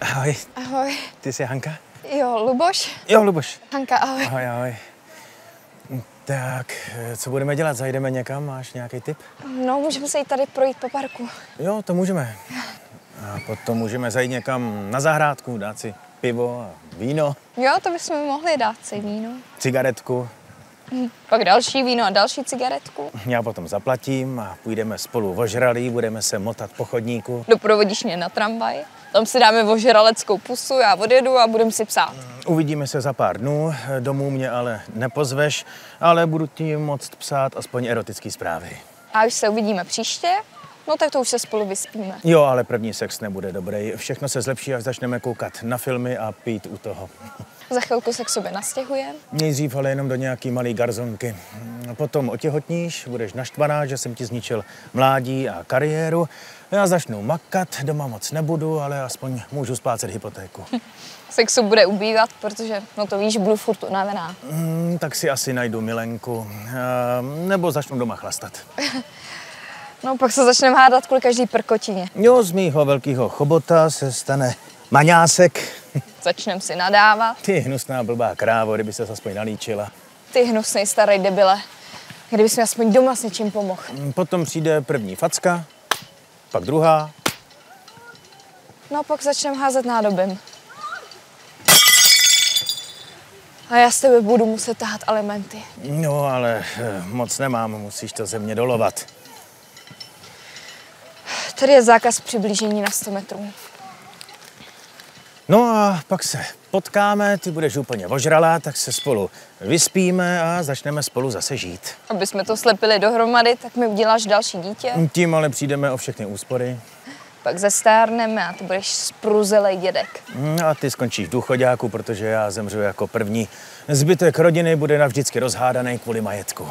Ahoj, Ahoj. ty jsi Hanka? Jo, Luboš. Jo, Luboš. Hanka, ahoj. Ahoj, ahoj. Tak, eh, co budeme dělat? Zajdeme někam? Máš nějaký tip? No, můžeme se jít tady projít po parku. Jo, to můžeme. A potom můžeme zajít někam na zahrádku, dát si pivo a víno, Jo, to bychom mohli dát si víno. cigaretku. Pak další víno a další cigaretku. Já potom zaplatím a půjdeme spolu ožralí, budeme se motat po chodníku. Doprovodíš mě na tramvaj. Tam si dáme ožraleckou pusu, já odjedu a budem si psát. Uvidíme se za pár dnů, domů mě ale nepozveš, ale budu ti moct psát aspoň erotické zprávy. A už se uvidíme příště, no tak to už se spolu vyspíme. Jo, ale první sex nebude dobrý. Všechno se zlepší, až začneme koukat na filmy a pít u toho. Za chvilku se k sobě nastěhujeme. Nejdřív ale jenom do nějaký malý garzonky. Potom otěhotníš, budeš naštvaná, že jsem ti zničil mládí a kariéru. Já začnu makat, doma moc nebudu, ale aspoň můžu splácet hypotéku. Sexu bude ubývat, protože, no to víš, budu furt unavená. Hmm, tak si asi najdu milenku. Ehm, Nebo začnu doma chlastat. No pak se začneme hádat kvůli každý prkotině. Jo, z mýho velkého chobota se stane maňásek. Začneme si nadávat. Ty hnusná blbá krávo, kdyby se aspoň nalíčila. Ty hnusný starý debile. Kdybys mi aspoň doma s něčím pomohl. Potom přijde první facka, pak druhá. No pak začneme házet nádobím. A já s tebe budu muset tahat alimenty. No, ale eh, moc nemám, musíš to ze mě dolovat. Tady je zákaz přiblížení na 100 metrů. No a pak se potkáme, ty budeš úplně ožralá, tak se spolu vyspíme a začneme spolu zase žít. Aby jsme to slepili dohromady, tak mi uděláš další dítě. Tím ale přijdeme o všechny úspory. Pak zestárneme a ty budeš spruzelej dědek. Mm, A ty skončíš v důchodáku, protože já zemřu jako první. Zbytek rodiny bude navždycky rozhádaný kvůli majetku.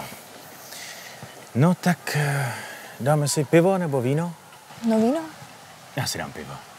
No tak eh, dáme si pivo nebo víno? No víno. Já si dám pivo.